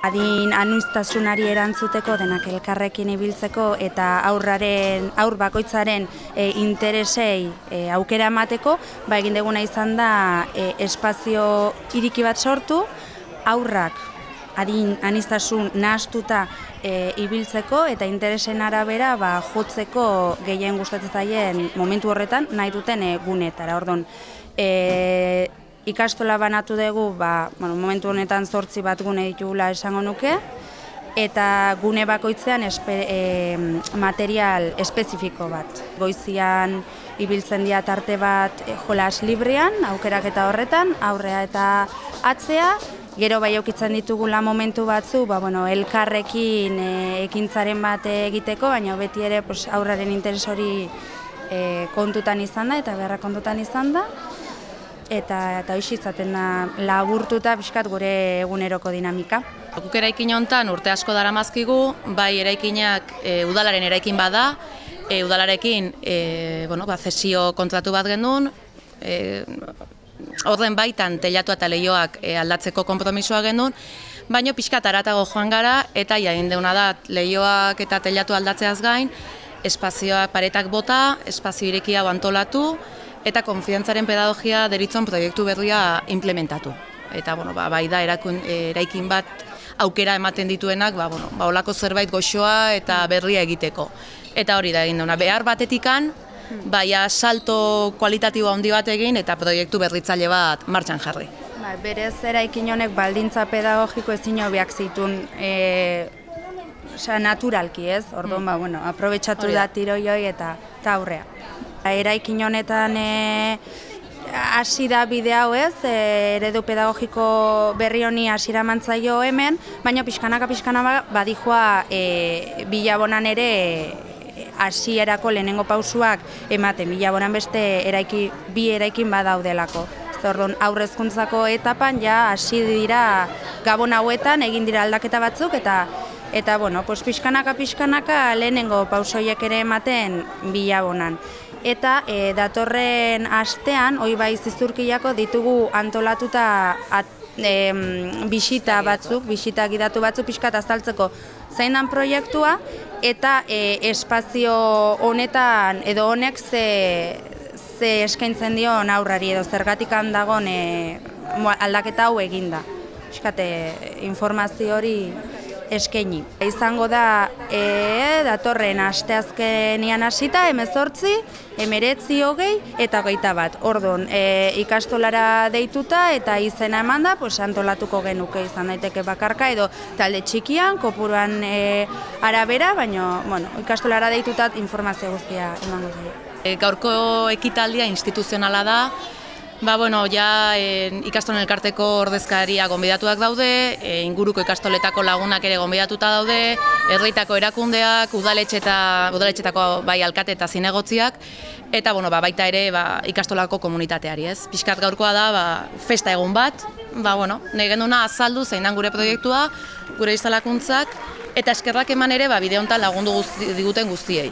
Adin anuiztasunari erantzuteko denak elkarrekin ibiltzeko eta aurraren aur bakoitzaren e, interesei e, aukera emateko, ba egin deguna izan da e, espazio iriki bat sortu aurrak adin anistasun nahastuta e, ibiltzeko eta interesen arabera ba, jotzeko gehien gustatzen zaien momentu horretan nahi duten e, gunetara. Ordon, e, ikastola banatu dugu, ba, bueno, momentu honetan zortzi bat gune ditugula esango nuke, eta gune bakoitzean espe, e, material espezifiko bat. Goizian ibiltzen dira tarte bat e, jolas librean, aukerak eta horretan, aurrea eta atzea, gero bai aukitzen ditugula momentu batzu, ba, bueno, elkarrekin e, ekintzaren bat egiteko, baina beti ere pues, aurraren interes hori e, kontutan izan da, eta beharra kontutan izan da eta eta hoiz izaten da laburtuta pixkat gure eguneroko dinamika. Guk eraikin hontan urte asko daramazkigu, bai eraikinak e, udalaren eraikin bada, e, udalarekin e, bueno, ba, zesio kontratu bat genuen, e, orden baitan telatu eta lehioak e, aldatzeko konpromisoa genuen, baino pixkat aratago joan gara, eta jain deuna da lehioak eta telatu aldatzeaz gain, espazioak paretak bota, espazio irekia antolatu, eta konfiantzaren pedagogia deritzen proiektu berria implementatu. Eta bueno, ba, bai da erakun, eraikin bat aukera ematen dituenak, ba, bueno, ba, olako zerbait goxoa eta berria egiteko. Eta hori da egin duna, behar batetikan, baia salto kualitatibo handi bat egin eta proiektu berritzaile bat martxan jarri. Ba, berez eraikin honek baldintza pedagogiko ezin hobiak zitun e, naturalki ez, orduan, mm. ba, bueno, aprobetsatu da tiroioi eta, eta aurrea. Eraikin honetan e, hasi da bide hau ez, e, eredu pedagogiko berri honi hasiera mantzaio hemen, baina pixkanaka pixkana ba, badijua e, bilabonan ere hasierako lehenengo pausuak ematen. Bilabonan beste eraiki, bi eraikin badaudelako. Zordon aurrezkuntzako etapan ja hasi dira gabon hauetan egin dira aldaketa batzuk eta eta bueno, pues pixkanaka pixkanaka lehenengo pausoiek ere ematen bilabonan eta e, datorren astean, hoi bai zizurkiako ditugu antolatuta at, e, bisita batzuk, bisita gidatu batzuk pixkat azaltzeko zein dan proiektua, eta e, espazio honetan edo honek ze, ze eskaintzen dio aurrari edo zergatik handagon e, aldaketa hau eginda. Piskat, informazio hori eskaini. Izango da e, datorren asteazkenian hasita emezortzi, emeretzi hogei eta hogeita bat. Ordon e, ikastolara deituta eta izena eman da, pues, antolatuko genuke izan daiteke bakarka edo talde txikian, kopuruan e, arabera, baina bueno, ikastolara deituta informazio guztia emango dugu. E, gaurko ekitaldia instituzionala da, Ba, bueno, ja e, ikastolen elkarteko ordezkaria gonbidatuak daude, e, inguruko ikastoletako lagunak ere gonbidatuta daude, herritako erakundeak, udaletxe eta udaletxetako bai alkate eta zinegotziak, eta bueno, ba, baita ere ba, ikastolako komunitateari, ez? Piskat gaurkoa da, ba, festa egun bat, ba, bueno, nahi genuna azaldu zein gure proiektua, gure izalakuntzak, eta eskerrak eman ere ba, bideontan lagundu guzti, diguten guztiei.